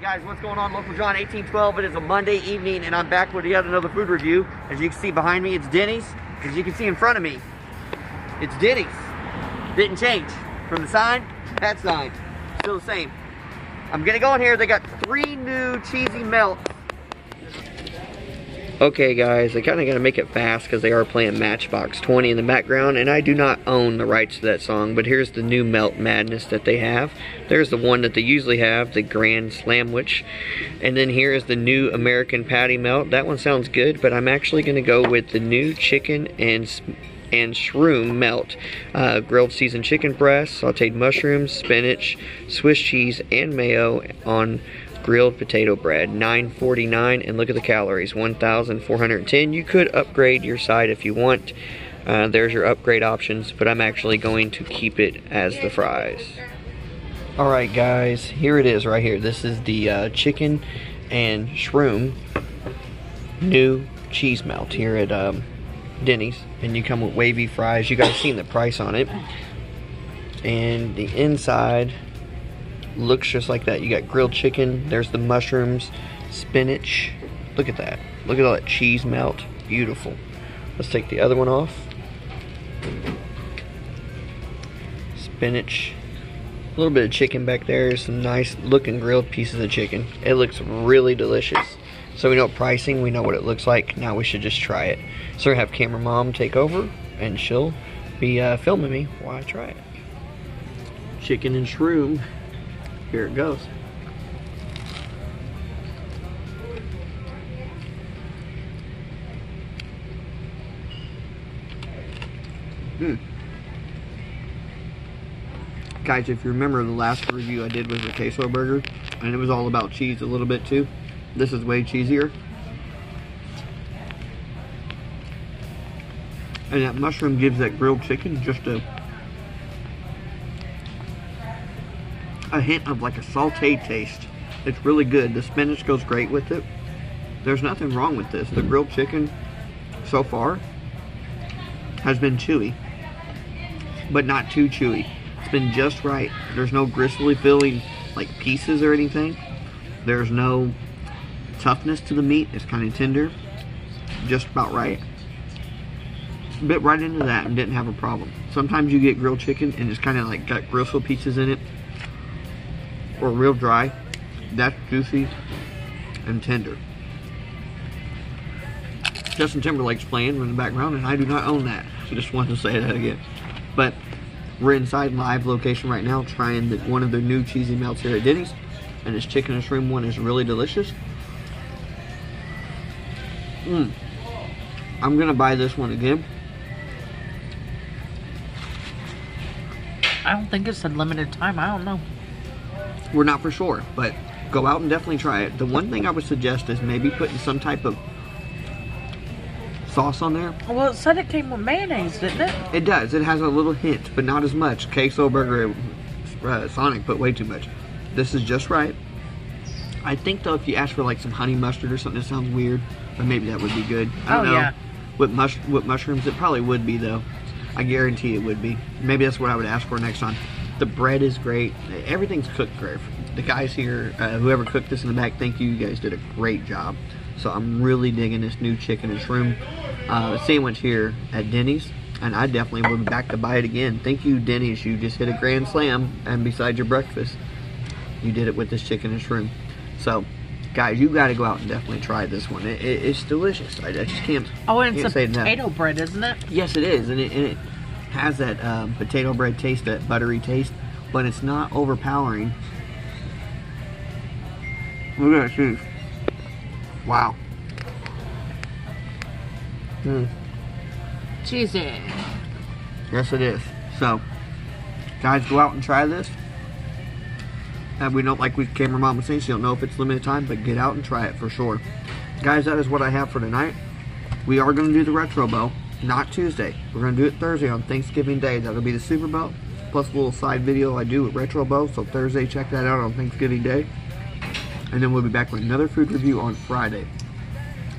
Guys, what's going on? Local John 1812. It is a Monday evening and I'm back with yet another food review. As you can see behind me, it's Denny's. As you can see in front of me, it's Denny's. Didn't change. From the sign, that sign. Still the same. I'm gonna go in here. They got three new cheesy melts. Okay guys, I kind of got to make it fast because they are playing Matchbox 20 in the background and I do not own the rights to that song, but here's the new Melt Madness that they have. There's the one that they usually have, the Grand Slamwich. And then here is the new American Patty Melt. That one sounds good, but I'm actually going to go with the new chicken and and shroom melt. Uh, grilled seasoned chicken breast, sauteed mushrooms, spinach, Swiss cheese, and mayo on grilled potato bread 9.49 and look at the calories 1410 you could upgrade your side if you want. Uh, there's your upgrade options but I'm actually going to keep it as the fries. Alright guys here it is right here. This is the uh, chicken and shroom new cheese melt here at um, Denny's and you come with wavy fries. You guys seen the price on it. And the inside looks just like that. You got grilled chicken, there's the mushrooms, spinach. Look at that. Look at all that cheese melt. Beautiful. Let's take the other one off. Spinach. A little bit of chicken back there. Some nice looking grilled pieces of chicken. It looks really delicious. So we know pricing, we know what it looks like. Now we should just try it. So we have camera mom take over and she'll be uh, filming me while I try it. Chicken and shroom here it goes. Hmm. Guys, if you remember the last review I did was the queso burger, and it was all about cheese a little bit too. This is way cheesier. And that mushroom gives that grilled chicken just a a hint of like a sauteed taste. It's really good. The spinach goes great with it. There's nothing wrong with this. The grilled chicken so far has been chewy, but not too chewy. It's been just right. There's no gristly feeling like pieces or anything. There's no toughness to the meat. It's kind of tender, just about right. Bit right into that and didn't have a problem. Sometimes you get grilled chicken and it's kind of like got gristle pieces in it or real dry. That's juicy and tender. Justin Timberlake's playing in the background, and I do not own that. So just wanted to say that again. But we're inside live location right now trying the, one of the new cheesy melts here at Denny's. And this chicken and shroom one is really delicious. Mmm. I'm to buy this one again. I don't think it's a limited time. I don't know. We're not for sure, but go out and definitely try it. The one thing I would suggest is maybe putting some type of sauce on there. Well, it said it came with mayonnaise, didn't it? It does. It has a little hint, but not as much. Queso Burger uh, Sonic put way too much. This is just right. I think though, if you ask for like some honey mustard or something, that sounds weird, but maybe that would be good. I don't oh, know. Yeah. With, mush with mushrooms, it probably would be though. I guarantee it would be. Maybe that's what I would ask for next time. The bread is great. Everything's cooked great. The guys here, uh, whoever cooked this in the back, thank you. You guys did a great job. So I'm really digging this new chicken and shroom uh, sandwich here at Denny's. And I definitely will be back to buy it again. Thank you, Denny's. You just hit a grand slam. And besides your breakfast, you did it with this chicken and shroom. So, guys, you got to go out and definitely try this one. It, it, it's delicious. I, I, just can't. Oh, and can't it's a potato bread, isn't it? Yes, it is, and it, and it has that um, potato bread taste, that buttery taste, but it's not overpowering. Look at that cheese. Wow. Mm. Cheesy. Yes, it is. So, guys, go out and try this. And we don't, like we camera mom was saying, she don't know if it's limited time, but get out and try it for sure. Guys, that is what I have for tonight. We are going to do the Retro Bowl not Tuesday. We're going to do it Thursday on Thanksgiving Day. That'll be the Super Bowl, plus a little side video I do with Retro Bowl. So Thursday, check that out on Thanksgiving Day. And then we'll be back with another food review on Friday.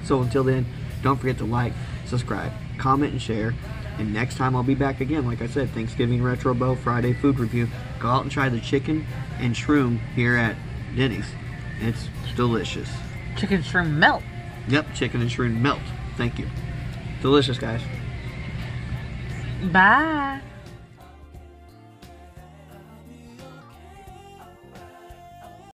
So until then, don't forget to like, subscribe, comment, and share. And next time I'll be back again, like I said, Thanksgiving Retro Bowl Friday food review. Go out and try the chicken and shroom here at Denny's. It's delicious. Chicken shroom melt. Yep, chicken and shroom melt. Thank you. Delicious, guys. Bye.